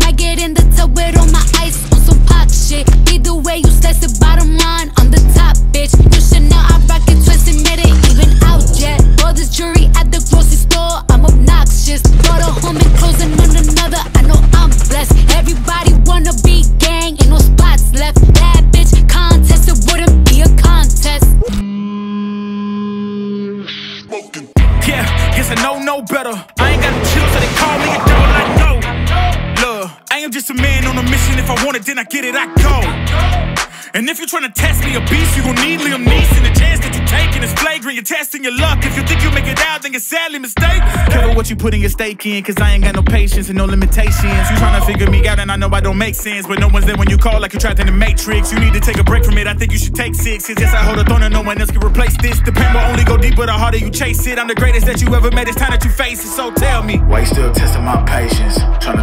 Might get in the tub with all my ice on some pop shit. Either way, you slice the bottom Yeah, guess I know no better. I ain't got no chill, so they call me a devil. I know. Look, I am just a man on a mission. If I want it, then I get it, I go. And if you're trying to test me a beast, you gon' need Liam Neeson. Testing your luck. If you think you make it out, then you're sadly mistaken. Careful what you putting your stake in, cause I ain't got no patience and no limitations. You trying to figure me out, and I know I don't make sense. But no one's there when you call, like you're trapped in the matrix. You need to take a break from it. I think you should take six. Cause yes, I hold a throne and no one else can replace this. The pain will only go deeper the harder you chase it. I'm the greatest that you ever met. It's time that you face it. So tell me. Why you still testing my patience? Trying